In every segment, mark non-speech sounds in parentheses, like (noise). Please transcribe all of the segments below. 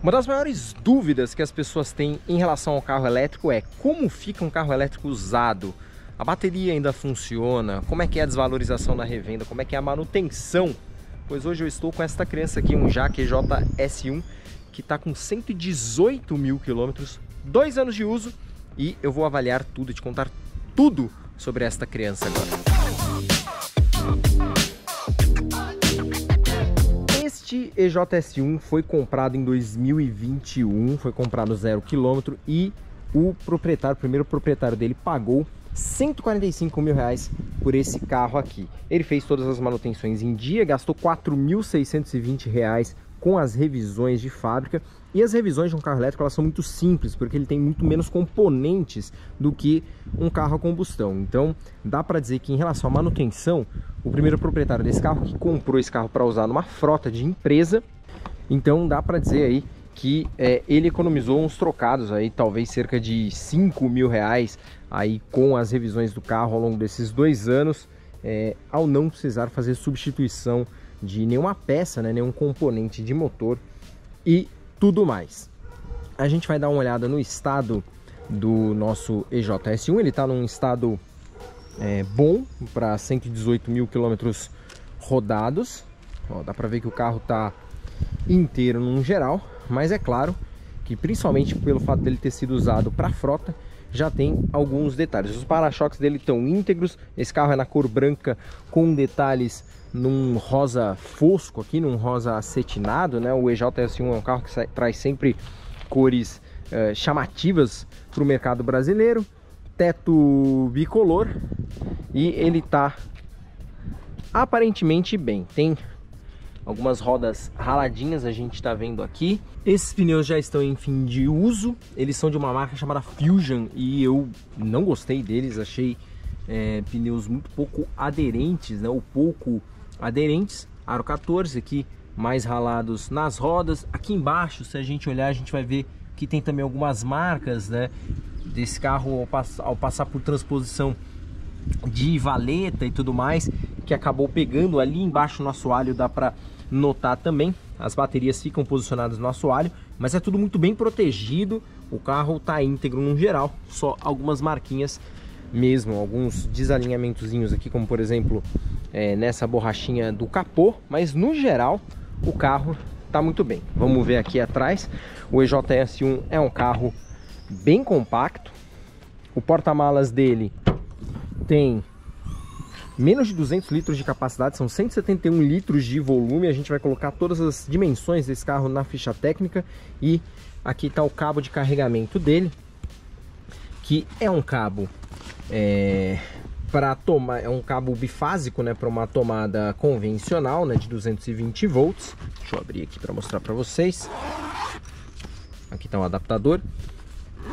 Uma das maiores dúvidas que as pessoas têm em relação ao carro elétrico é como fica um carro elétrico usado? A bateria ainda funciona? Como é que é a desvalorização na revenda? Como é que é a manutenção? Pois hoje eu estou com esta criança aqui, um Jaque JS1, que está com 118 mil quilômetros, dois anos de uso, e eu vou avaliar tudo, te contar tudo sobre esta criança agora. Este EJS1 foi comprado em 2021, foi comprado zero quilômetro e o proprietário, o primeiro proprietário dele pagou 145 mil reais por esse carro aqui. Ele fez todas as manutenções em dia, gastou 4.620 reais com as revisões de fábrica e as revisões de um carro elétrico elas são muito simples, porque ele tem muito menos componentes do que um carro a combustão. Então, dá para dizer que em relação à manutenção, o primeiro proprietário desse carro que comprou esse carro para usar numa frota de empresa, então dá para dizer aí que é, ele economizou uns trocados aí, talvez cerca de 5 mil reais aí com as revisões do carro ao longo desses dois anos, é, ao não precisar fazer substituição de nenhuma peça, né, nenhum componente de motor e tudo mais. A gente vai dar uma olhada no estado do nosso EJS1, ele está num estado é, bom para 118 mil quilômetros rodados. Ó, dá para ver que o carro está inteiro num geral, mas é claro que principalmente pelo fato dele ter sido usado para frota, já tem alguns detalhes. Os para-choques dele estão íntegros, esse carro é na cor branca com detalhes num rosa fosco aqui, num rosa acetinado, né? O EJS1 é um carro que traz sempre cores uh, chamativas para o mercado brasileiro. Teto bicolor e ele está aparentemente bem. Tem algumas rodas raladinhas a gente está vendo aqui. Esses pneus já estão em fim de uso, eles são de uma marca chamada Fusion e eu não gostei deles, achei é, pneus muito pouco aderentes, né, ou pouco aderentes, aro 14 aqui, mais ralados nas rodas. Aqui embaixo, se a gente olhar, a gente vai ver que tem também algumas marcas, né, desse carro ao, pass ao passar por transposição de valeta e tudo mais, que acabou pegando ali embaixo no assoalho, dá para notar também. As baterias ficam posicionadas no assoalho, mas é tudo muito bem protegido. O carro está íntegro no geral, só algumas marquinhas mesmo, alguns desalinhamentozinhos aqui, como por exemplo é, nessa borrachinha do capô, mas no geral o carro está muito bem. Vamos ver aqui atrás, o EJS1 é um carro bem compacto, o porta-malas dele tem menos de 200 litros de capacidade, são 171 litros de volume. A gente vai colocar todas as dimensões desse carro na ficha técnica e aqui está o cabo de carregamento dele, que é um cabo é, para tomar, é um cabo bifásico, né, para uma tomada convencional, né, de 220 volts. Deixa eu abrir aqui para mostrar para vocês. Aqui está o um adaptador.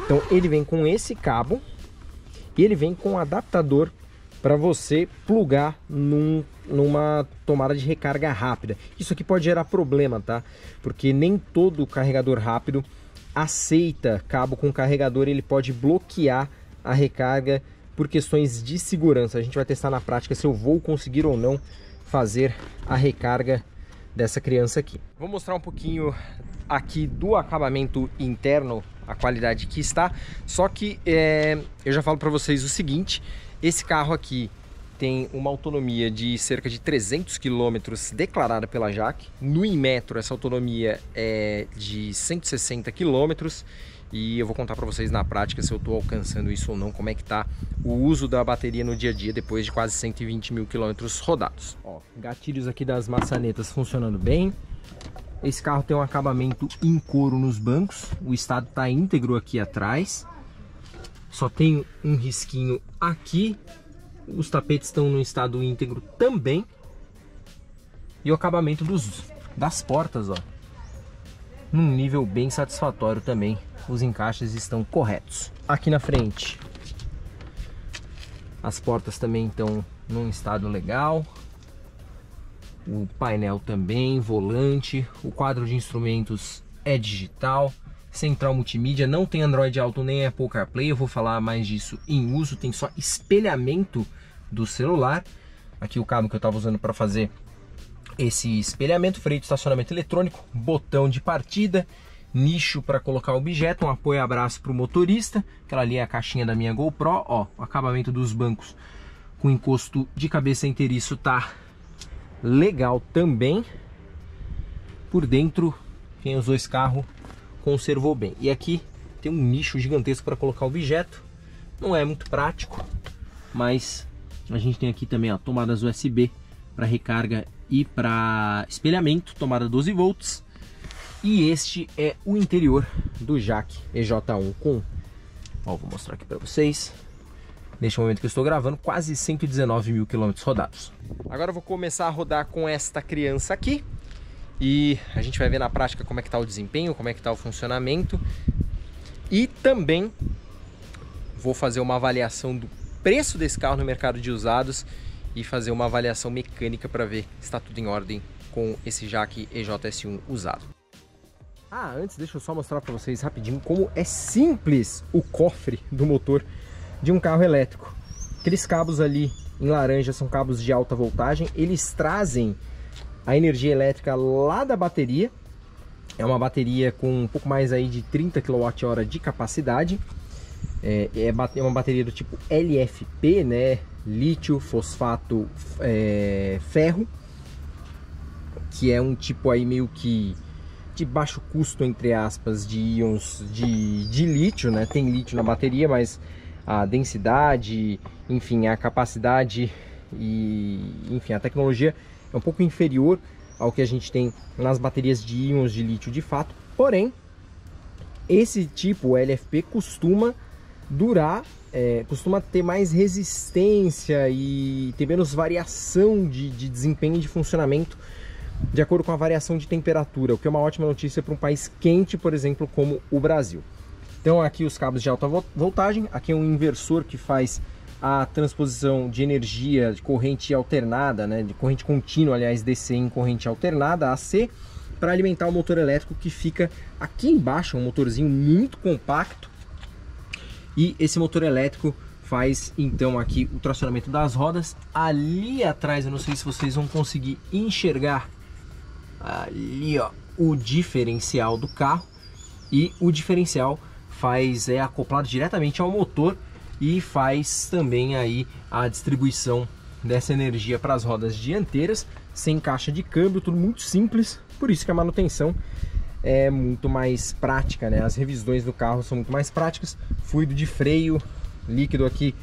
Então ele vem com esse cabo e ele vem com um adaptador para você plugar num, numa tomada de recarga rápida. Isso aqui pode gerar problema, tá? Porque nem todo carregador rápido aceita cabo com carregador, ele pode bloquear a recarga por questões de segurança. A gente vai testar na prática se eu vou conseguir ou não fazer a recarga dessa criança aqui. Vou mostrar um pouquinho aqui do acabamento interno, a qualidade que está. Só que é, eu já falo para vocês o seguinte, esse carro aqui tem uma autonomia de cerca de 300 km declarada pela Jaque. No Inmetro essa autonomia é de 160 km e eu vou contar para vocês na prática se eu estou alcançando isso ou não, como é que está o uso da bateria no dia a dia depois de quase 120 mil quilômetros rodados. Ó, gatilhos aqui das maçanetas funcionando bem. Esse carro tem um acabamento em couro nos bancos, o estado está íntegro aqui atrás. Só tem um risquinho aqui, os tapetes estão no estado íntegro também. E o acabamento dos, das portas, ó, num nível bem satisfatório também. Os encaixes estão corretos. Aqui na frente, as portas também estão num estado legal. O painel também, volante, o quadro de instrumentos é digital, central multimídia, não tem Android Auto nem Apple CarPlay, eu vou falar mais disso em uso, tem só espelhamento do celular. Aqui o cabo que eu estava usando para fazer esse espelhamento, freio de estacionamento eletrônico, botão de partida, nicho para colocar objeto, um apoio-abraço para o motorista. Aquela ali é a caixinha da minha GoPro. Ó, o acabamento dos bancos com encosto de cabeça inteiriço tá legal também. Por dentro, quem usou esse carro conservou bem. E aqui tem um nicho gigantesco para colocar objeto. Não é muito prático, mas a gente tem aqui também ó, tomadas USB para recarga e para espelhamento, tomada 12 volts. E este é o interior do Jack EJ1 com, ó, vou mostrar aqui para vocês. Neste momento que eu estou gravando, quase 119 mil quilômetros rodados. Agora eu vou começar a rodar com esta criança aqui e a gente vai ver na prática como é que está o desempenho, como é que está o funcionamento e também vou fazer uma avaliação do preço desse carro no mercado de usados e fazer uma avaliação mecânica para ver se está tudo em ordem com esse Jaque EJS1 usado. Ah, antes deixa eu só mostrar para vocês rapidinho como é simples o cofre do motor de um carro elétrico. Aqueles cabos ali em laranja são cabos de alta voltagem, eles trazem a energia elétrica lá da bateria. É uma bateria com um pouco mais aí de 30 kWh de capacidade. É, é, é uma bateria do tipo LFP, né? Lítio, fosfato, é, ferro. Que é um tipo aí meio que de baixo custo, entre aspas, de íons de, de lítio, né? Tem lítio na bateria, mas a densidade, enfim, a capacidade e, enfim, a tecnologia é um pouco inferior ao que a gente tem nas baterias de íons de lítio de fato, porém, esse tipo LFP costuma durar, é, costuma ter mais resistência e ter menos variação de, de desempenho e de funcionamento de acordo com a variação de temperatura, o que é uma ótima notícia para um país quente, por exemplo, como o Brasil. Então aqui os cabos de alta voltagem, aqui é um inversor que faz a transposição de energia de corrente alternada, né, de corrente contínua, aliás, DC em corrente alternada, AC, para alimentar o motor elétrico que fica aqui embaixo, um motorzinho muito compacto. E esse motor elétrico faz então aqui o tracionamento das rodas. Ali atrás, eu não sei se vocês vão conseguir enxergar ali ó, o diferencial do carro e o diferencial faz é acoplado diretamente ao motor e faz também aí a distribuição dessa energia para as rodas dianteiras, sem caixa de câmbio, tudo muito simples, por isso que a manutenção é muito mais prática, né? As revisões do carro são muito mais práticas, fluido de freio, líquido aqui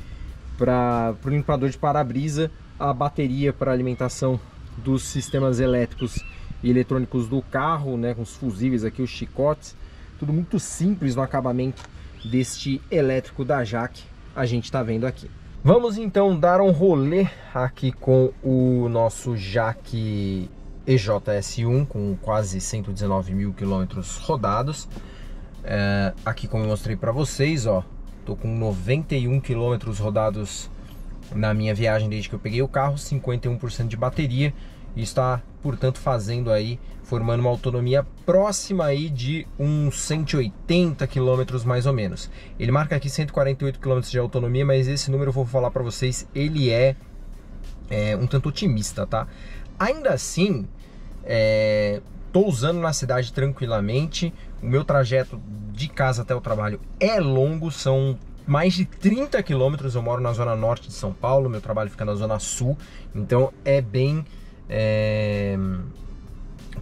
para o limpador de para-brisa, a bateria para alimentação dos sistemas elétricos e eletrônicos do carro, né? Com os fusíveis aqui, os chicotes, tudo muito simples no acabamento deste elétrico da Jaque a gente está vendo aqui. Vamos então dar um rolê aqui com o nosso Jaque EJS1 com quase 119 mil quilômetros rodados. É, aqui como eu mostrei para vocês, ó, tô com 91 quilômetros rodados na minha viagem desde que eu peguei o carro, 51% de bateria e está, portanto, fazendo aí, formando uma autonomia próxima aí de uns 180 km mais ou menos. Ele marca aqui 148 km de autonomia, mas esse número eu vou falar para vocês, ele é, é, um tanto otimista, tá? Ainda assim, estou é, usando na cidade tranquilamente, o meu trajeto de casa até o trabalho é longo, são mais de 30 quilômetros, eu moro na zona norte de São Paulo, meu trabalho fica na zona sul, então é bem é...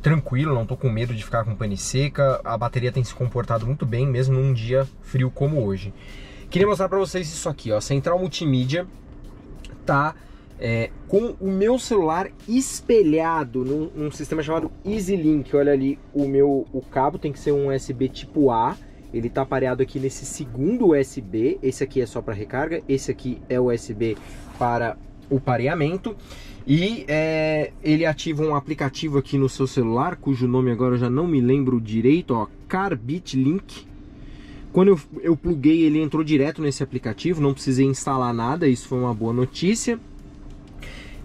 Tranquilo, não tô com medo de ficar com pane seca. A bateria tem se comportado muito bem, mesmo num dia frio como hoje. Queria mostrar para vocês isso aqui, ó. Central multimídia tá é, com o meu celular espelhado num, num, sistema chamado EasyLink. Olha ali, o meu o cabo tem que ser um USB tipo A. Ele tá pareado aqui nesse segundo USB. Esse aqui é só para recarga, esse aqui é o USB para o pareamento. E é, ele ativa um aplicativo aqui no seu celular, cujo nome agora eu já não me lembro direito, ó, Carbit Link. Quando eu, eu pluguei, ele entrou direto nesse aplicativo, não precisei instalar nada, isso foi uma boa notícia.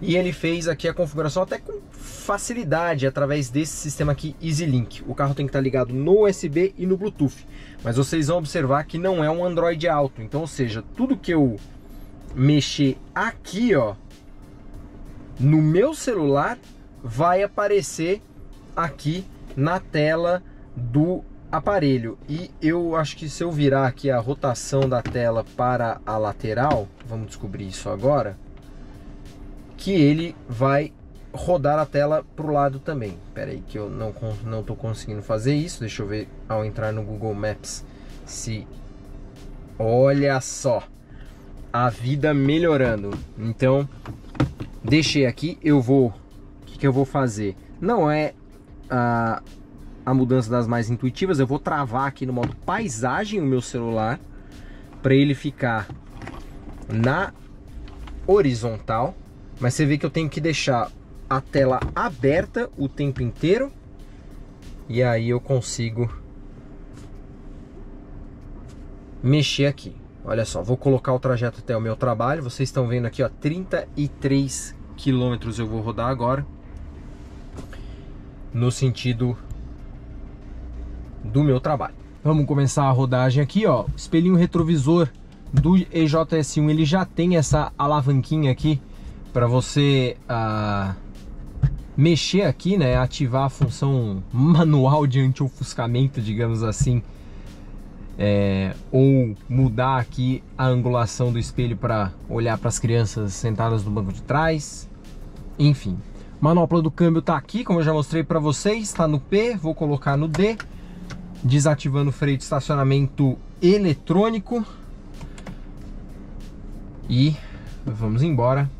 E ele fez aqui a configuração até com facilidade através desse sistema aqui EasyLink. O carro tem que estar ligado no USB e no Bluetooth. Mas vocês vão observar que não é um Android Auto. Então, ou seja, tudo que eu mexer aqui, ó, no meu celular vai aparecer aqui na tela do aparelho e eu acho que se eu virar aqui a rotação da tela para a lateral, vamos descobrir isso agora, que ele vai rodar a tela para o lado também. Espera aí que eu não não tô conseguindo fazer isso. Deixa eu ver ao entrar no Google Maps se olha só a vida melhorando. Então, deixei aqui, eu vou o que, que eu vou fazer? Não é a a mudança das mais intuitivas, eu vou travar aqui no modo paisagem o meu celular para ele ficar na horizontal, mas você vê que eu tenho que deixar a tela aberta o tempo inteiro e aí eu consigo mexer aqui. Olha só, vou colocar o trajeto até o meu trabalho. Vocês estão vendo aqui, ó, 33 quilômetros eu vou rodar agora no sentido do meu trabalho. Vamos começar a rodagem aqui, ó. Espelhinho retrovisor do EJS1 ele já tem essa alavanquinha aqui para você uh, mexer aqui, né? Ativar a função manual de anti-ofuscamento, digamos assim. É, ou mudar aqui a angulação do espelho para olhar para as crianças sentadas no banco de trás. Enfim, manopla do câmbio está aqui, como eu já mostrei para vocês, está no P, vou colocar no D desativando o freio de estacionamento eletrônico e vamos embora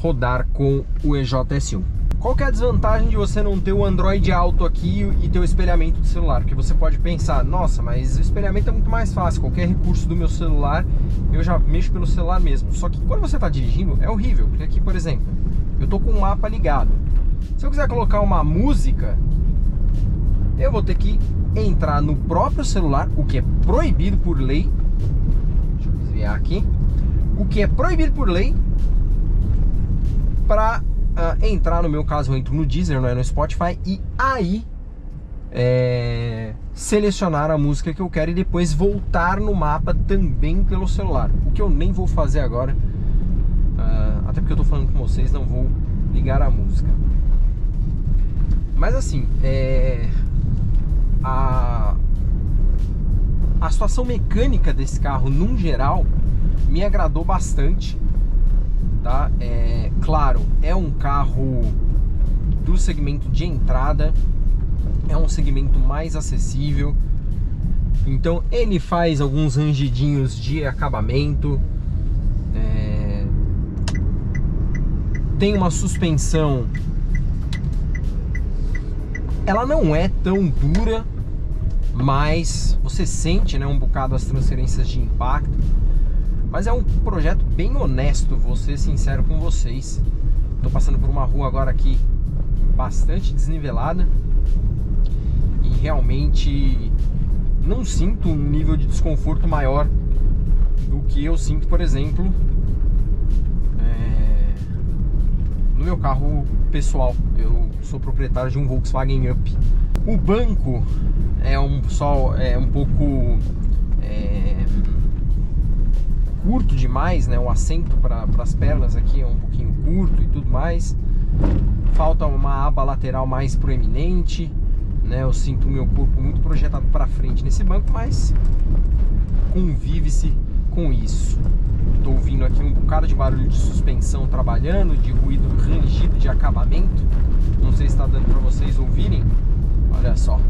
rodar com o EJS1. Qual é a desvantagem de você não ter o Android Auto aqui e ter o espelhamento do celular? Porque você pode pensar, nossa, mas o espelhamento é muito mais fácil, qualquer recurso do meu celular eu já mexo pelo celular mesmo. Só que quando você está dirigindo é horrível, porque aqui, por exemplo, eu tô com o mapa ligado. Se eu quiser colocar uma música, eu vou ter que entrar no próprio celular, o que é proibido por lei. Deixa eu desviar aqui. O que é proibido por lei para uh, ah, entrar, no meu caso, eu entro no Deezer, não é no Spotify, e aí é, selecionar a música que eu quero e depois voltar no mapa também pelo celular. O que eu nem vou fazer agora, uh, até porque eu tô falando com vocês, não vou ligar a música. Mas assim, é, a, a situação mecânica desse carro, num geral, me agradou bastante. Tá? É, claro, é um carro do segmento de entrada, é um segmento mais acessível. Então ele faz alguns rangidinhos de acabamento. É... Tem uma suspensão ela não é tão dura, mas você sente né, um bocado as transferências de impacto. Mas é um projeto bem honesto, vou ser sincero com vocês. Estou passando por uma rua agora aqui bastante desnivelada e realmente não sinto um nível de desconforto maior do que eu sinto, por exemplo, é... no meu carro pessoal. Eu sou proprietário de um Volkswagen Up. O banco é um só é um pouco é, curto demais, né? O assento para as pernas aqui é um pouquinho curto e tudo mais. Falta uma aba lateral mais proeminente, né? Eu sinto o meu corpo muito projetado para frente nesse banco, mas convive-se com isso. Estou ouvindo aqui um bocado de barulho de suspensão trabalhando, de ruído rangido de acabamento. Não sei se está dando para vocês ouvirem. Olha só.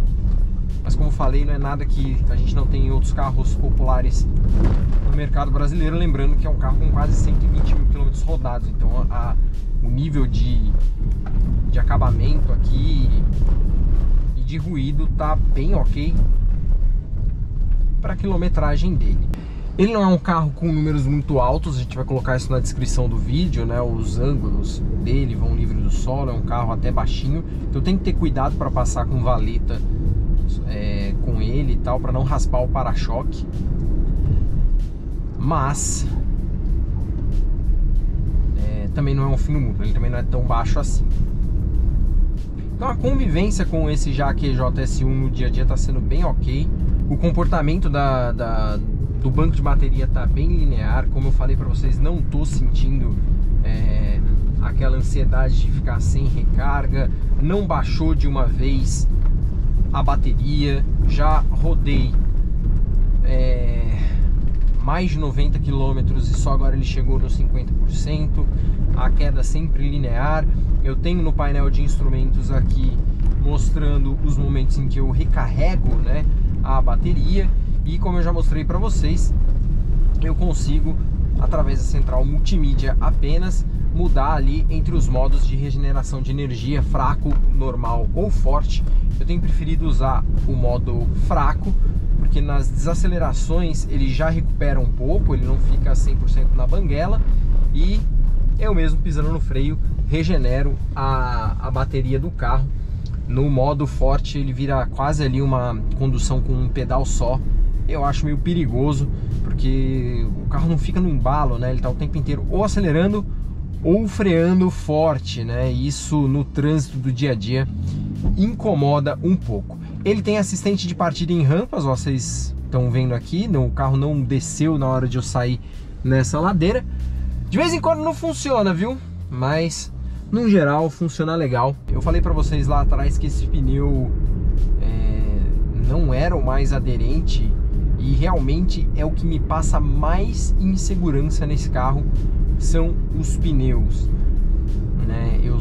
Mas como falei, não é nada que a gente não tem em outros carros populares no mercado brasileiro. Lembrando que é um carro com quase 120 mil quilômetros rodados. Então a, o nível de, de acabamento aqui e de ruído tá bem ok para a quilometragem dele. Ele não é um carro com números muito altos, a gente vai colocar isso na descrição do vídeo, né? Os ângulos dele vão livre do solo, é um carro até baixinho. Então tem que ter cuidado para passar com valeta é, com ele e tal, para não raspar o para-choque. Mas é, também não é um fim do mundo, ele também não é tão baixo assim. Então a convivência com esse Jaque JS1 no dia a dia está sendo bem ok. O comportamento da, da do banco de bateria tá bem linear, como eu falei para vocês, não tô sentindo é, aquela ansiedade de ficar sem recarga, não baixou de uma vez a bateria, já rodei é, mais de 90 km e só agora ele chegou nos 50%, a queda sempre linear. Eu tenho no painel de instrumentos aqui mostrando os momentos em que eu recarrego né, a bateria e como eu já mostrei para vocês, eu consigo através da central multimídia apenas mudar ali entre os modos de regeneração de energia fraco, normal ou forte. Eu tenho preferido usar o modo fraco porque nas desacelerações ele já recupera um pouco, ele não fica 100% na banguela e eu mesmo pisando no freio regenero a, a bateria do carro. No modo forte ele vira quase ali uma condução com um pedal só. Eu acho meio perigoso porque o carro não fica no embalo, né? Ele está o tempo inteiro ou acelerando ou freando forte, né? Isso no trânsito do dia a dia incomoda um pouco. Ele tem assistente de partida em rampas, vocês estão vendo aqui, o carro não desceu na hora de eu sair nessa ladeira. De vez em quando não funciona, viu? Mas no geral funciona legal. Eu falei para vocês lá atrás que esse pneu é, não era o mais aderente e realmente é o que me passa mais insegurança nesse carro são os pneus. Né? Eu,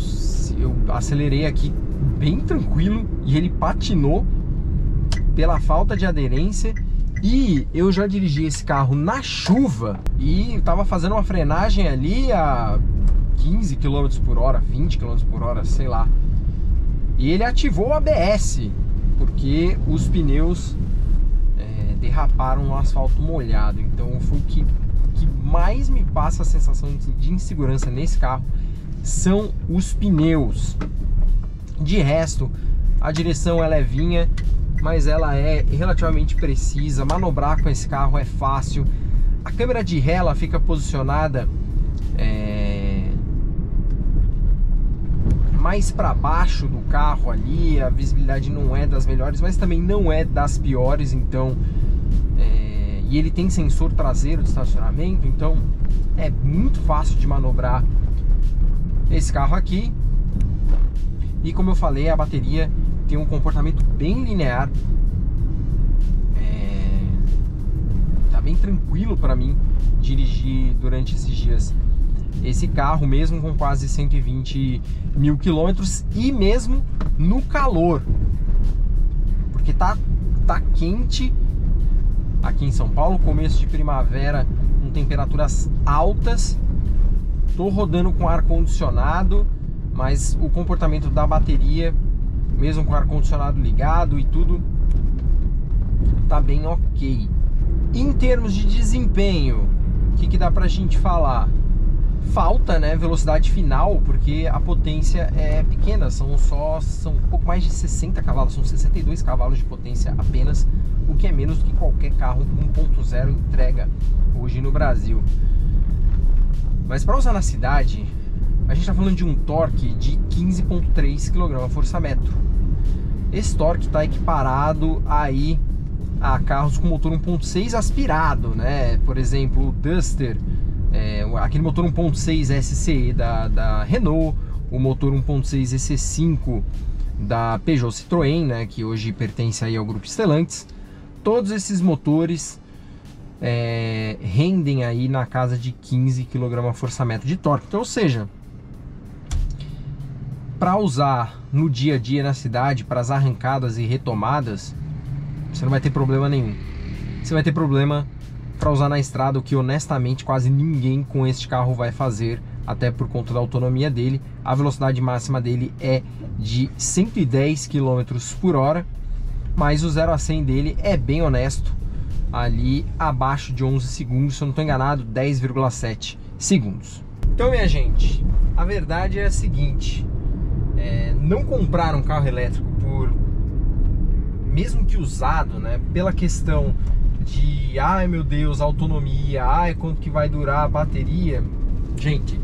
eu acelerei aqui bem tranquilo e ele patinou pela falta de aderência e eu já dirigi esse carro na chuva e estava fazendo uma frenagem ali a 15 km por hora, 20 km por hora, sei lá. E ele ativou o ABS, porque os pneus é, derraparam no asfalto molhado. Então foi o que, que mais me passa a sensação de insegurança nesse carro são os pneus. De resto, a direção é levinha, mas ela é relativamente precisa. Manobrar com esse carro é fácil. A câmera de ré ela fica posicionada é, mais para baixo do carro ali. A visibilidade não é das melhores, mas também não é das piores. Então, e ele tem sensor traseiro de estacionamento, então é muito fácil de manobrar esse carro aqui. E como eu falei, a bateria tem um comportamento bem linear. É... Tá bem tranquilo para mim dirigir durante esses dias esse carro, mesmo com quase 120 mil quilômetros e mesmo no calor. Porque tá, tá quente aqui em São Paulo, começo de primavera com temperaturas altas. Tô rodando com ar condicionado mas o comportamento da bateria, mesmo com o ar-condicionado ligado e tudo, tá bem ok. Em termos de desempenho, o que, que dá pra gente falar? Falta, né, velocidade final, porque a potência é pequena, são só são um pouco mais de 60 cavalos, são 62 cavalos de potência apenas, o que é menos do que qualquer carro 1.0 entrega hoje no Brasil. Mas para usar na cidade, a gente está falando de um torque de 15,3 kgfm. Esse torque está equiparado aí a carros com motor 1.6 aspirado, né? Por exemplo, o Duster, é, aquele motor 1.6 SCE da, da Renault, o motor 1.6 EC5 da Peugeot Citroën, né? Que hoje pertence aí ao grupo Stellantis. Todos esses motores é, rendem aí na casa de 15 kgfm de torque. Então, ou seja, para usar no dia a dia na cidade, para as arrancadas e retomadas, você não vai ter problema nenhum. Você vai ter problema para usar na estrada, o que honestamente quase ninguém com este carro vai fazer, até por conta da autonomia dele. A velocidade máxima dele é de 110 km por hora, mas o 0 a 100 dele é bem honesto, ali abaixo de 11 segundos, se eu não estou enganado, 10,7 segundos. Então, minha gente, a verdade é a seguinte: é, não comprar um carro elétrico por mesmo que usado, né, pela questão de ai meu Deus, autonomia, ai quanto que vai durar a bateria, gente,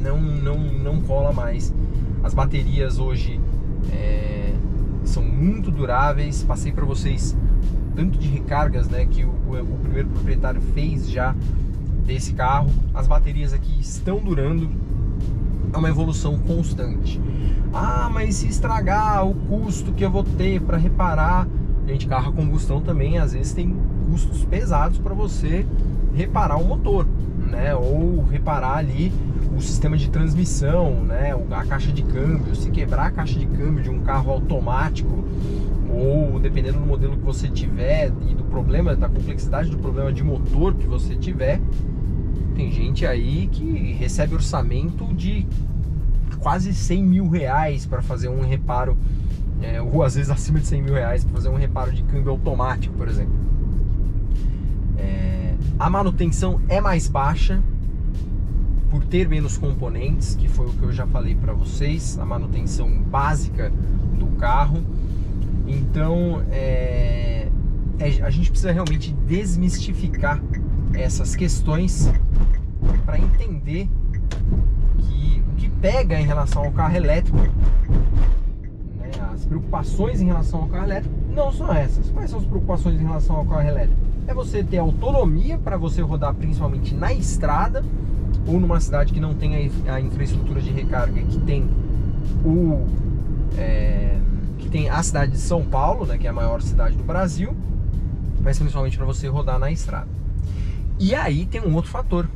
não não não cola mais. As baterias hoje é, são muito duráveis. Passei para vocês tanto de recargas, né, que o, o primeiro proprietário fez já desse carro. As baterias aqui estão durando é uma evolução constante. Ah, mas se estragar, o custo que eu vou ter para reparar. Gente, carro a combustão também às vezes tem custos pesados para você reparar o motor, né? Ou reparar ali o sistema de transmissão, né? A caixa de câmbio. Se quebrar a caixa de câmbio de um carro automático, ou dependendo do modelo que você tiver e do problema, da complexidade do problema de motor que você tiver, tem gente aí que recebe orçamento de quase 100 mil reais para fazer um reparo, é, ou às vezes acima de 100 mil reais para fazer um reparo de câmbio automático, por exemplo. É, a manutenção é mais baixa por ter menos componentes, que foi o que eu já falei para vocês, a manutenção básica do carro. Então, é, é, a gente precisa realmente desmistificar essas questões para entender que o que pega em relação ao carro elétrico, né, as preocupações em relação ao carro elétrico não são essas. Quais são as preocupações em relação ao carro elétrico? É você ter autonomia para você rodar principalmente na estrada ou numa cidade que não tem a, infraestrutura de recarga que tem o é, que tem a cidade de São Paulo, né, que é a maior cidade do Brasil, mas principalmente para você rodar na estrada. E aí tem um outro fator,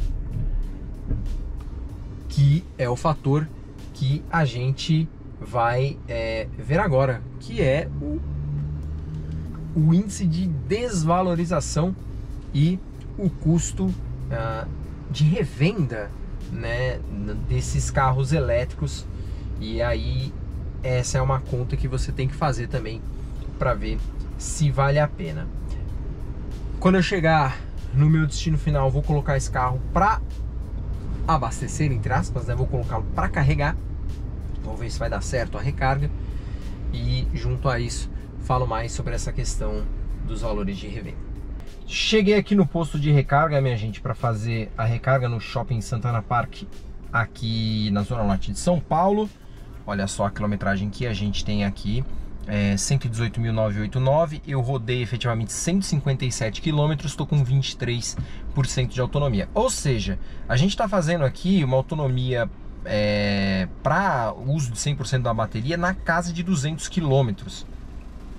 que é o fator que a gente vai é, ver agora, que é o, o, índice de desvalorização e o custo uh, de revenda né, desses carros elétricos. E aí essa é uma conta que você tem que fazer também para ver se vale a pena. Quando eu chegar no meu destino final, vou colocar esse carro para abastecer, entre aspas, né? Vou colocá-lo para carregar. Vamos ver se vai dar certo a recarga. E junto a isso, falo mais sobre essa questão dos valores de revenda. Cheguei aqui no posto de recarga, minha gente, para fazer a recarga no Shopping Santana Park, aqui na Zona Norte de São Paulo. Olha só a quilometragem que a gente tem aqui é, 118.989, eu rodei efetivamente 157 km, estou com 23% de autonomia. Ou seja, a gente está fazendo aqui uma autonomia é, para uso de 100% da bateria na casa de 200 km.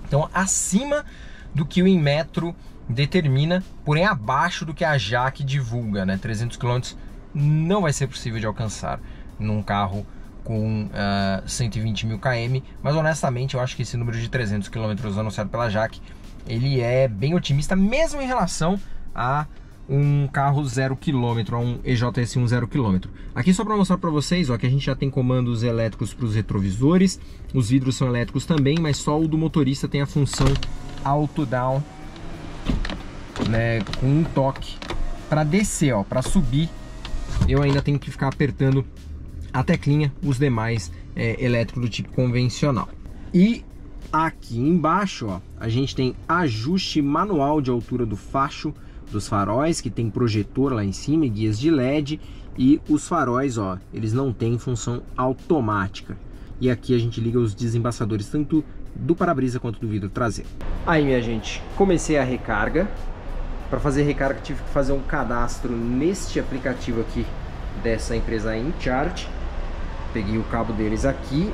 Então, acima do que o Inmetro determina, porém abaixo do que a Jaque divulga, né? 300 km não vai ser possível de alcançar num carro com uh, ah, 120 mil km, mas honestamente eu acho que esse número de 300 km anunciado pela Jaque, ele é bem otimista, mesmo em relação a um carro zero quilômetro, a um EJS1 zero quilômetro. Aqui só para mostrar para vocês, ó, que a gente já tem comandos elétricos para os retrovisores, os vidros são elétricos também, mas só o do motorista tem a função auto down, né, com um toque para descer, ó, para subir. Eu ainda tenho que ficar apertando a teclinha, os demais é, elétricos do tipo convencional. E aqui embaixo, ó, a gente tem ajuste manual de altura do facho dos faróis, que tem projetor lá em cima, guias de LED e os faróis, ó, eles não têm função automática. E aqui a gente liga os desembaçadores tanto do para-brisa quanto do vidro traseiro. Aí, minha gente, comecei a recarga. Para fazer recarga tive que fazer um cadastro neste aplicativo aqui dessa empresa InCharge peguei o cabo deles aqui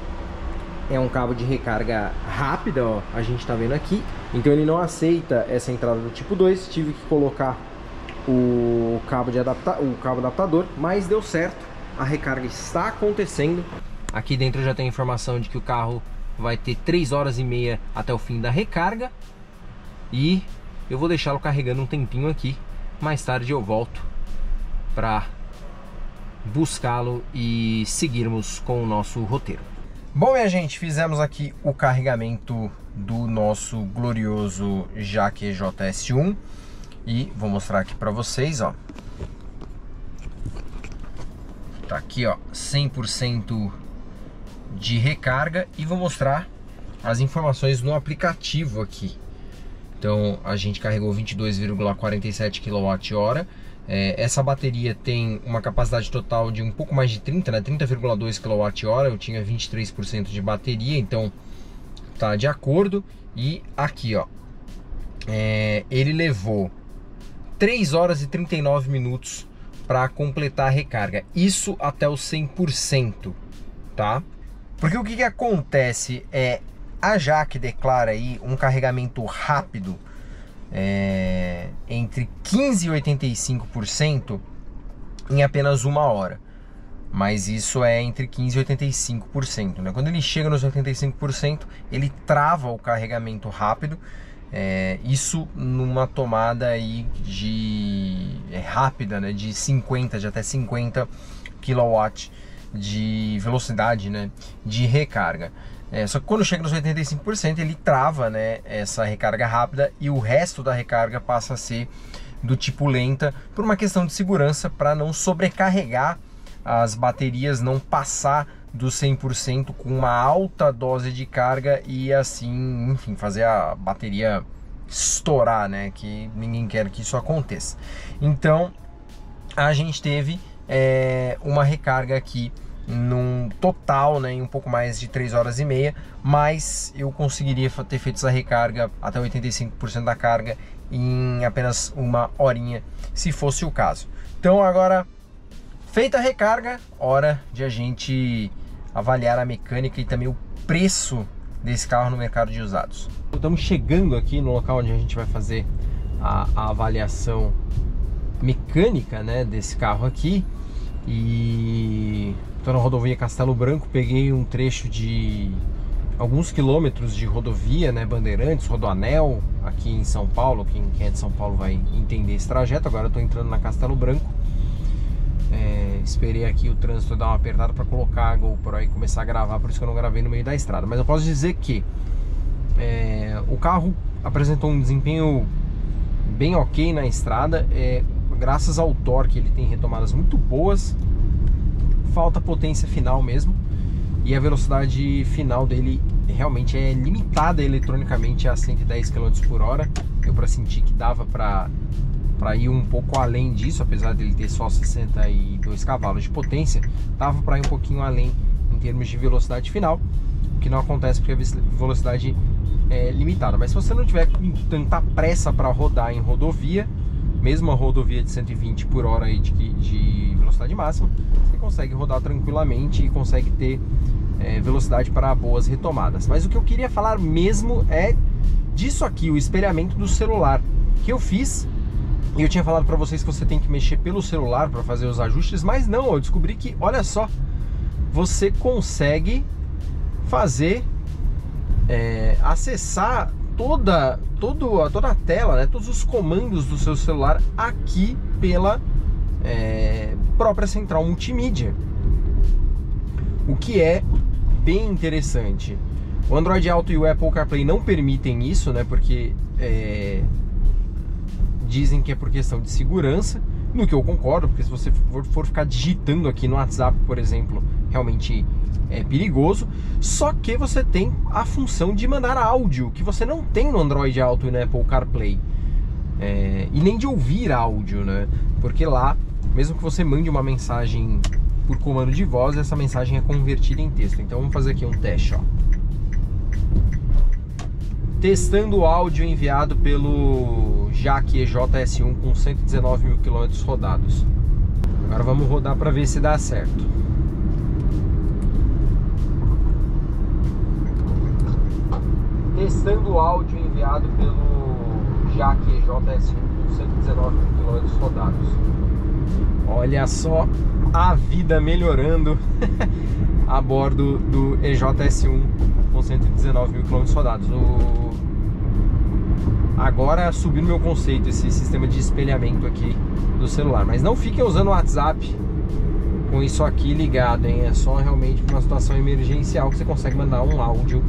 é um cabo de recarga rápida, ó, a gente tá vendo aqui. Então ele não aceita essa entrada do tipo 2, tive que colocar o cabo de adapta o cabo adaptador, mas deu certo. A recarga está acontecendo. Aqui dentro já tem informação de que o carro vai ter 3 horas e meia até o fim da recarga. E eu vou deixá-lo carregando um tempinho aqui. Mais tarde eu volto para buscá-lo e seguirmos com o nosso roteiro. Bom, minha gente, fizemos aqui o carregamento do nosso glorioso Jaque JS1 e vou mostrar aqui para vocês, ó. Tá aqui, ó, 100% de recarga e vou mostrar as informações no aplicativo aqui. Então, a gente carregou 22,47 kWh é, essa bateria tem uma capacidade total de um pouco mais de 30, né? 30,2 kWh. Eu tinha 23% de bateria, então tá de acordo. E aqui, ó, é, ele levou 3 horas e 39 minutos para completar a recarga. Isso até o 100%, tá? Porque o que, que acontece é a Jaque declara aí um carregamento rápido é, entre 15 e 85% em apenas uma hora. Mas isso é entre 15 e 85%. Né? Quando ele chega nos 85%, ele trava o carregamento rápido. É, isso numa tomada aí de é, rápida, né? de 50, de até 50 kW de velocidade né? de recarga. É, só que quando chega nos 85% ele trava né, essa recarga rápida e o resto da recarga passa a ser do tipo lenta por uma questão de segurança para não sobrecarregar as baterias, não passar do 100% com uma alta dose de carga e assim, enfim, fazer a bateria estourar, né? Que ninguém quer que isso aconteça. Então a gente teve é, uma recarga aqui num total, né, em um pouco mais de 3 horas e meia, mas eu conseguiria ter feito essa recarga até 85% da carga em apenas uma horinha, se fosse o caso. Então agora, feita a recarga, hora de a gente avaliar a mecânica e também o preço desse carro no mercado de usados. Estamos chegando aqui no local onde a gente vai fazer a, a avaliação mecânica né, desse carro aqui e Estou na rodovia Castelo Branco, peguei um trecho de alguns quilômetros de rodovia, né, Bandeirantes, Rodoanel, aqui em São Paulo. Quem, é de São Paulo vai entender esse trajeto. Agora eu estou entrando na Castelo Branco. É, esperei aqui o trânsito dar uma apertada para colocar a GoPro e começar a gravar, por isso que eu não gravei no meio da estrada. Mas eu posso dizer que é, o carro apresentou um desempenho bem ok na estrada, é, graças ao torque ele tem retomadas muito boas falta potência final mesmo. E a velocidade final dele realmente é limitada eletronicamente a 110 km por hora. Eu para sentir que dava para para ir um pouco além disso, apesar dele ter só 62 cavalos de potência, dava para ir um pouquinho além em termos de velocidade final, o que não acontece porque a velocidade é limitada. Mas se você não tiver tanta pressa para rodar em rodovia, mesmo a rodovia de 120 por hora aí de, de velocidade máxima, você consegue rodar tranquilamente e consegue ter é, velocidade para boas retomadas. Mas o que eu queria falar mesmo é disso aqui, o espelhamento do celular que eu fiz. E eu tinha falado para vocês que você tem que mexer pelo celular para fazer os ajustes, mas não, eu descobri que, olha só, você consegue fazer, é, acessar toda, todo, toda a tela, né, todos os comandos do seu celular aqui pela é, própria central multimídia. O que é bem interessante. O Android Auto e o Apple CarPlay não permitem isso, né? Porque é, dizem que é por questão de segurança, no que eu concordo, porque se você for, ficar digitando aqui no WhatsApp, por exemplo, realmente é perigoso. Só que você tem a função de mandar áudio, que você não tem no Android Auto e no Apple CarPlay. É, e nem de ouvir áudio, né? Porque lá, mesmo que você mande uma mensagem por comando de voz, essa mensagem é convertida em texto. Então vamos fazer aqui um teste, ó. Testando o áudio enviado pelo Jaque EJS1 com 119 mil quilômetros rodados. Agora vamos rodar para ver se dá certo. Testando o áudio enviado pelo Jaque EJS1 com 119 km rodados. Olha só a vida melhorando (laughs) a bordo do EJS1 com 119 mil km rodados. O... Agora subiu no meu conceito esse sistema de espelhamento aqui do celular. Mas não fiquem usando o WhatsApp com isso aqui ligado, hein? É só realmente uma situação emergencial que você consegue mandar um áudio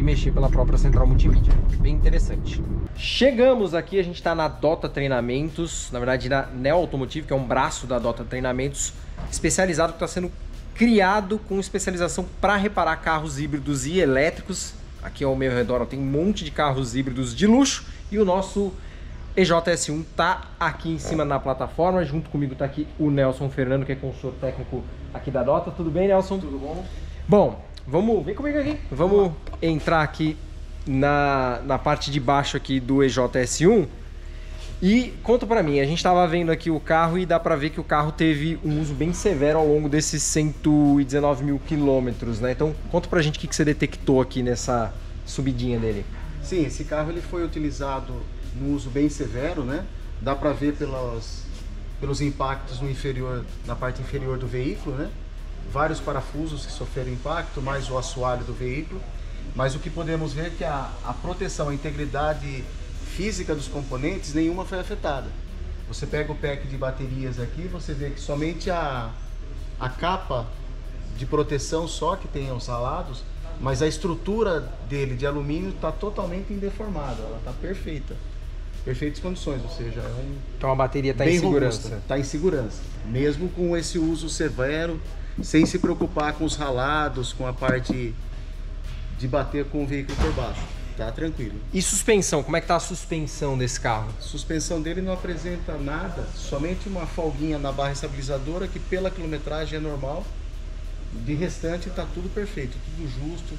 e mexer pela própria central multimídia. Bem interessante. Chegamos aqui, a gente está na Dota Treinamentos, na verdade na Neo Automotive, que é um braço da Dota Treinamentos, especializado que está sendo criado com especialização para reparar carros híbridos e elétricos. Aqui ao meu redor tem um monte de carros híbridos de luxo e o nosso EJS1 tá aqui em cima na plataforma. Junto comigo está aqui o Nelson Fernando, que é consultor técnico aqui da Dota. Tudo bem, Nelson? Tudo bom. Bom, Vamos, vem comigo aqui. Vamos entrar aqui na, na parte de baixo aqui do EJS1 E conta pra mim, a gente tava vendo aqui o carro e dá pra ver que o carro teve um uso bem severo ao longo desses 119 mil quilômetros, né? Então conta pra gente o que, que você detectou aqui nessa subidinha dele. Sim, esse carro ele foi utilizado no uso bem severo, né? Dá pra ver pelos, pelos impactos no inferior, na parte inferior do veículo, né? Vários parafusos que sofreram impacto, mais o assoalho do veículo. Mas o que podemos ver é que a, a proteção, a integridade física dos componentes, nenhuma foi afetada. Você pega o pack de baterias aqui, você vê que somente a, a capa de proteção só que tem os salados, mas a estrutura dele de alumínio está totalmente indeformada, ela está perfeita. Perfeitas condições, ou seja, é um. Então a bateria está em segurança. Está em segurança. Mesmo com esse uso severo, sem se preocupar com os ralados, com a parte de bater com o veículo por baixo. Tá tranquilo. E suspensão? Como é que tá a suspensão desse carro? A suspensão dele não apresenta nada, somente uma folguinha na barra estabilizadora que pela quilometragem é normal. De restante está tudo perfeito, tudo justo,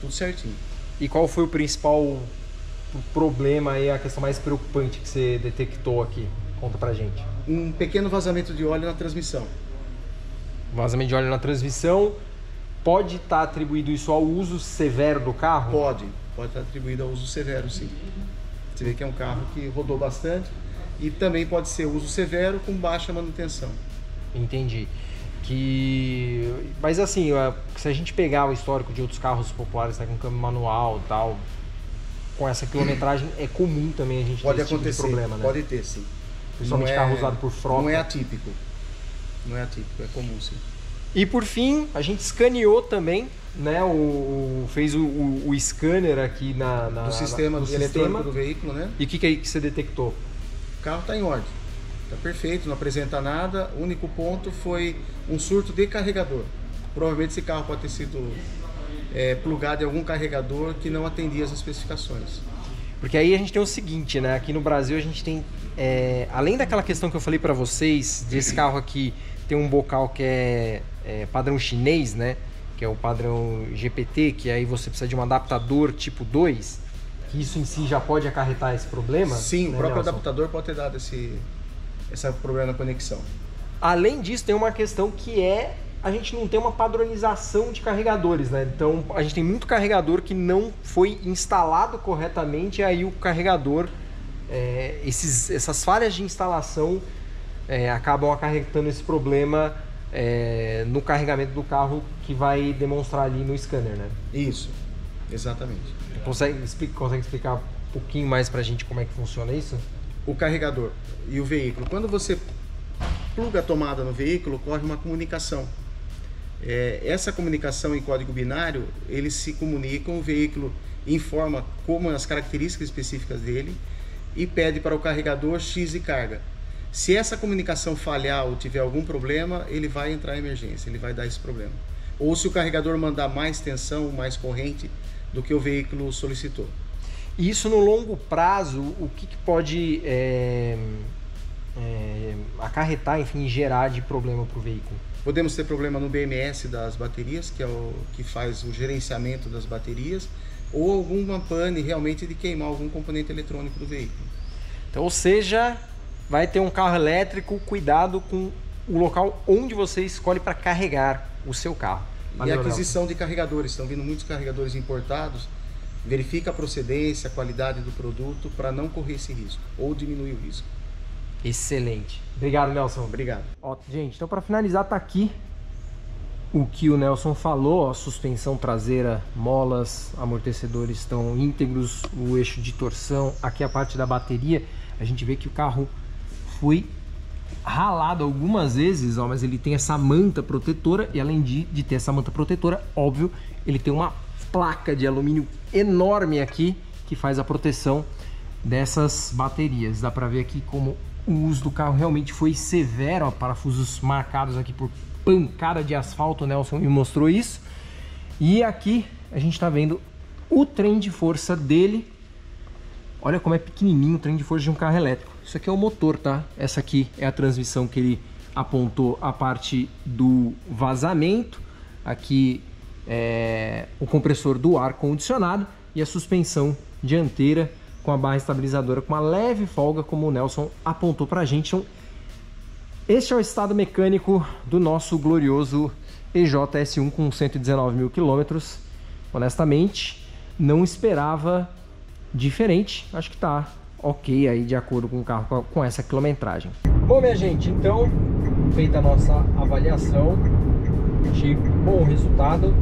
tudo certinho. E qual foi o principal problema aí, a questão mais preocupante que você detectou aqui? Conta pra gente. Um pequeno vazamento de óleo na transmissão. Vazamento de óleo na transmissão. Pode estar tá atribuído isso ao uso severo do carro? Pode, pode estar atribuído ao uso severo, sim. Você vê que é um carro que rodou bastante e também pode ser uso severo com baixa manutenção. Entendi. Que, mas assim, se a gente pegar o histórico de outros carros populares, tá, com câmbio manual, tal, com essa quilometragem é comum também a gente pode ter esse acontecer, tipo problema, né? Pode ter, sim. Principalmente não carro é, usado por frota. Não é atípico. Não é atípico, é comum, sim. E por fim, a gente escaneou também, né? O, fez o, o, o, scanner aqui na, na do sistema na, do eletrônico do veículo, né? E o que, que, é que você detectou? O carro está em ordem, está perfeito, não apresenta nada. O único ponto foi um surto de carregador. Provavelmente esse carro pode ter sido é, plugado em algum carregador que não atendia as especificações. Porque aí a gente tem o seguinte, né? Aqui no Brasil a gente tem, é, além daquela questão que eu falei para vocês, desse (clears throat) carro aqui tem um bocal que é, é, padrão chinês, né? Que é o padrão GPT, que aí você precisa de um adaptador tipo 2, que isso em si já pode acarretar esse problema. Sim, né, o próprio Nelson? adaptador pode ter dado esse, esse problema na conexão. Além disso, tem uma questão que é a gente não tem uma padronização de carregadores, né? Então a gente tem muito carregador que não foi instalado corretamente, e aí o carregador, é, esses, essas falhas de instalação é, acabam acarretando esse problema é, no carregamento do carro que vai demonstrar ali no scanner, né? Isso, exatamente. Consegue, explica, consegue explicar um pouquinho mais pra gente como é que funciona isso? O carregador e o veículo. Quando você pluga a tomada no veículo, ocorre uma comunicação. É, essa comunicação em código binário, eles se comunicam, o veículo informa como as características específicas dele e pede para o carregador X de carga. Se essa comunicação falhar ou tiver algum problema, ele vai entrar em emergência, ele vai dar esse problema. Ou se o carregador mandar mais tensão, mais corrente do que o veículo solicitou. Isso no longo prazo, o que, que pode é, é, acarretar, enfim, gerar de problema para o veículo? Podemos ter problema no BMS das baterias, que é o que faz o gerenciamento das baterias, ou alguma pane realmente de queimar algum componente eletrônico do veículo. Então, ou seja, vai ter um carro elétrico, cuidado com o local onde você escolhe para carregar o seu carro. Valeu, e a aquisição de carregadores, estão vindo muitos carregadores importados. Verifica a procedência, a qualidade do produto para não correr esse risco ou diminuir o risco. Excelente. Obrigado, Nelson. Obrigado. Ó, gente, então para finalizar tá aqui o que o Nelson falou, ó, suspensão traseira, molas, amortecedores estão íntegros, o eixo de torção, aqui a parte da bateria, a gente vê que o carro foi ralado algumas vezes, ó, mas ele tem essa manta protetora e além de, de ter essa manta protetora, óbvio, ele tem uma placa de alumínio enorme aqui que faz a proteção dessas baterias. Dá para ver aqui como o uso do carro realmente foi severo, ó, parafusos marcados aqui por pancada de asfalto, o Nelson me mostrou isso. E aqui a gente está vendo o trem de força dele. Olha como é pequenininho o trem de força de um carro elétrico. Isso aqui é o motor, tá? Essa aqui é a transmissão que ele apontou a parte do vazamento. Aqui é o compressor do ar condicionado e a suspensão dianteira com a barra estabilizadora com uma leve folga, como o Nelson apontou para a gente. Então, este é o estado mecânico do nosso glorioso EJS1 com 119 mil quilômetros. Honestamente, não esperava diferente. Acho que está ok aí de acordo com o carro com essa quilometragem. Bom, minha gente, então feita a nossa avaliação, achei bom resultado.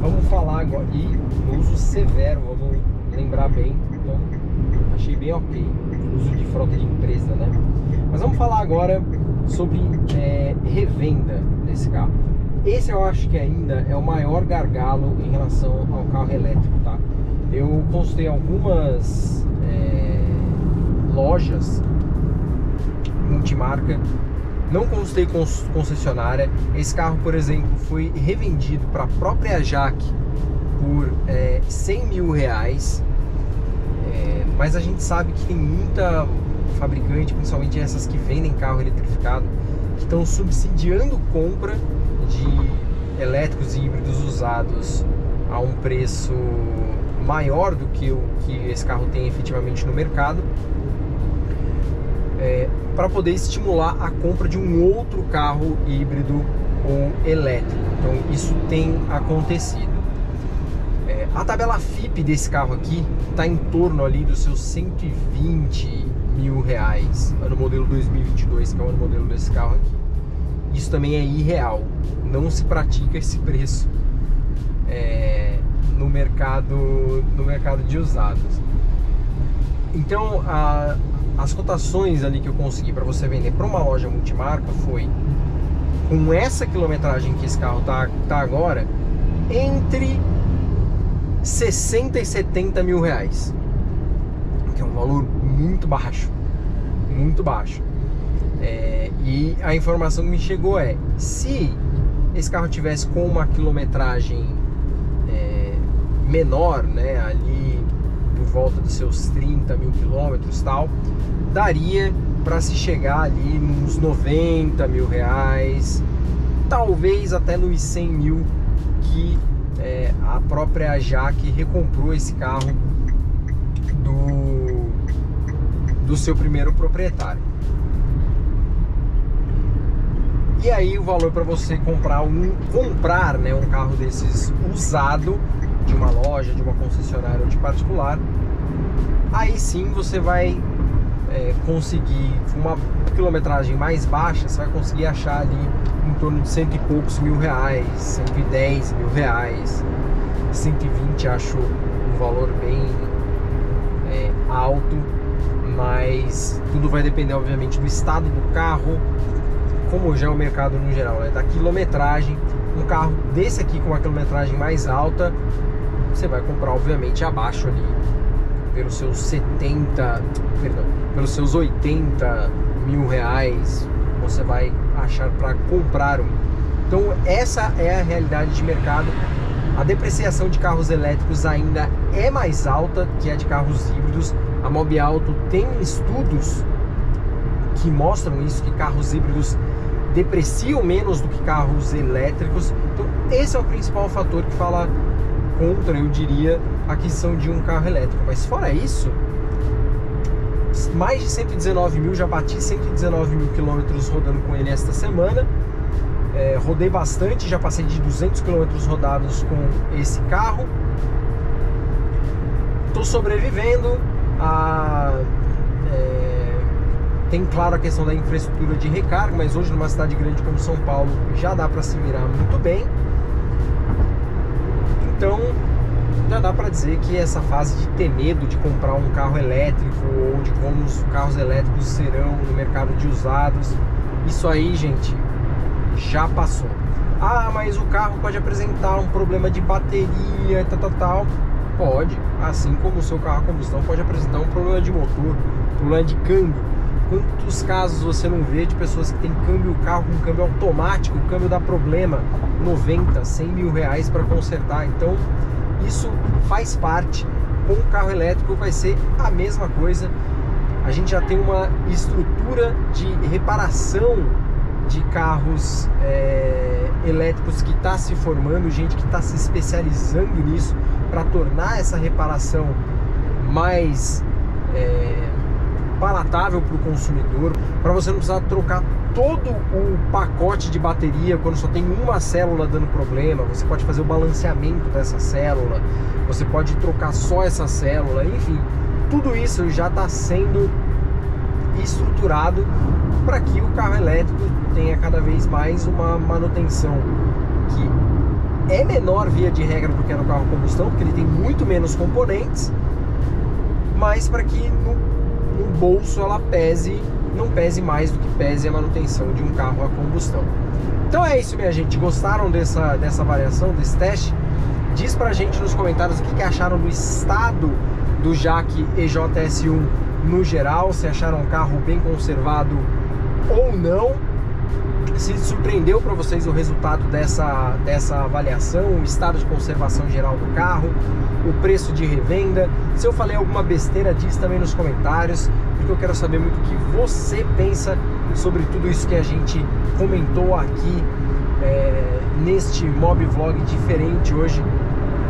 Vamos falar agora e uso severo, vamos lembrar bem. Então, achei bem ok. Uso de frota de empresa, né? Mas vamos falar agora sobre é, revenda desse carro. Esse eu acho que ainda é o maior gargalo em relação ao carro elétrico, tá? Eu consultei algumas lojas multimarca, não consultei concessionária. Esse carro, por exemplo, foi revendido para a própria Jaque por é, 100 mil reais. É, mas a gente sabe que tem muita fabricante, principalmente essas que vendem carro eletrificado, que estão subsidiando compra de elétricos e híbridos usados a um preço maior do que o que esse carro tem efetivamente no mercado, é, para poder estimular a compra de um outro carro híbrido ou elétrico. Então isso tem acontecido. É, a tabela FIP desse carro aqui está em torno ali dos seus 120 mil reais, ano modelo 2022, que é o ano modelo desse carro aqui. Isso também é irreal, não se pratica esse (laughs) preço é, no mercado no mercado de usados. Então, a, as cotações ali que eu consegui para você vender para uma loja multimarca foi com essa quilometragem que esse carro tá, tá agora entre 60 e 70 mil reais, que é um valor muito baixo, muito baixo. É, e a informação que me chegou é: se esse carro tivesse com uma quilometragem é, menor, né, ali por volta dos seus 30 mil quilômetros tal, daria para se chegar ali nos 90 mil reais, talvez até nos 100 mil que é, a própria Jaque recomprou esse carro do, do seu primeiro proprietário. E aí o valor para você comprar um comprar, né, um carro desses usado de uma loja, de uma concessionária ou de particular, aí sim você vai é, conseguir uma quilometragem mais baixa, você vai conseguir achar ali em torno de cento e poucos mil reais, 110 mil reais, 120 acho um valor bem é, alto, mas tudo vai depender obviamente do estado do carro, como já é o mercado no geral, né? da quilometragem. Um carro desse aqui com uma quilometragem mais alta, você vai comprar obviamente abaixo ali pelos seus 70, perdão, pelos seus 80 mil reais, você vai achar para comprar um. Então essa é a realidade de mercado. A depreciação de carros elétricos ainda é mais alta que a de carros híbridos. A Mob Auto tem estudos que mostram isso, que carros híbridos depreciam menos do que carros elétricos. Então, esse é o principal fator que fala contra, eu diria, a aquisição de um carro elétrico. Mas fora isso, mais de 119 mil, já bati 119 mil quilômetros rodando com ele esta semana. É, rodei bastante, já passei de 200 quilômetros rodados com esse carro. Estou sobrevivendo. A, é, tem claro a questão da infraestrutura de recarga, mas hoje numa cidade grande como São Paulo já dá para se virar muito bem. Então já dá para dizer que essa fase de ter medo de comprar um carro elétrico ou de como os carros elétricos serão no mercado de usados, isso aí, gente, já passou. Ah, mas o carro pode apresentar um problema de bateria, tal, tal, tal. Pode, assim como o seu carro a combustão pode apresentar um problema de motor, problema de câmbio Quantos casos você não vê de pessoas que têm câmbio carro com câmbio automático, o câmbio dá problema, 90, 100 mil reais para consertar. Então isso faz parte. Com o carro elétrico vai ser a mesma coisa. A gente já tem uma estrutura de reparação de carros é, elétricos que está se formando, gente que está se especializando nisso para tornar essa reparação mais é, palatável para o consumidor, para você não precisar trocar todo o pacote de bateria quando só tem uma célula dando problema. Você pode fazer o balanceamento dessa célula, você pode trocar só essa célula, enfim, tudo isso já está sendo estruturado para que o carro elétrico tenha cada vez mais uma manutenção que é menor via de regra do que no carro combustão, porque ele tem muito menos componentes, mas para que no, no bolso ela pese, não pese mais do que pese a manutenção de um carro a combustão. Então é isso, minha gente. Gostaram dessa, dessa variação, desse teste? Diz pra gente nos comentários o que, que acharam do estado do Jaque EJS1 no geral, se acharam um carro bem conservado ou não. Se surpreendeu para vocês o resultado dessa, dessa avaliação, o estado de conservação geral do carro, o preço de revenda. Se eu falei alguma besteira, diz também nos comentários, porque eu quero saber muito o que você pensa sobre tudo isso que a gente comentou aqui é, neste mob vlog diferente hoje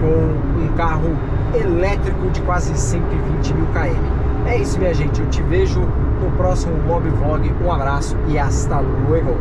com um carro elétrico de quase 120 mil km. É isso, minha gente. Eu te vejo no próximo Mob Vlog. Um abraço e hasta luego.